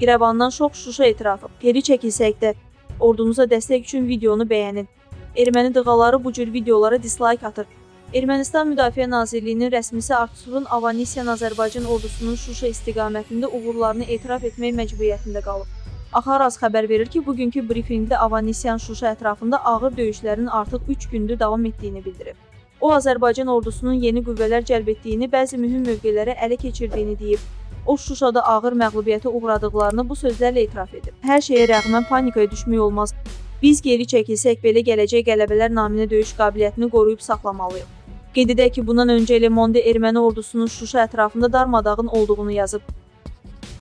İrəvandan şok Şuşa etirafı. Geri çəkilsək də ordumuza dəstək üçün videonu bəyənin. Erməni dığaları bu cür videolara dislike atır. Ermənistan Müdafiə Nazirliyinin rəsmisi Arturun Avanisyan Azərbaycan ordusunun Şuşa istiqamətində uğurlarını etiraf etmək məcburiyyətində qalıb. Axaraz xəbər verir ki, bugünkü brifinqdə Avanisyan Şuşa ətrafında ağır döyüşlərin artıq 3 gündür davam etdiyini bildirib. O, Azərbaycan ordusunun yeni qüvvələr cəlb etdiyini, bəzi mühüm mövqelərə ələ keçirdiyini deyib. O, Şuşada ağır məğlubiyyətə uğradıqlarını bu sözlərlə etiraf edib. Hər şeyə rəğmən panikaya düşmək olmaz. Biz geri çəkilsək belə gələcək qələbələr naminə döyüş qabiliyyətini qoruyub saxlamalıyıq. Qeyd edək ki, bundan öncə Le Monde erməni ordusunun Şuşa ətrafında darmadağın olduğunu yazıb.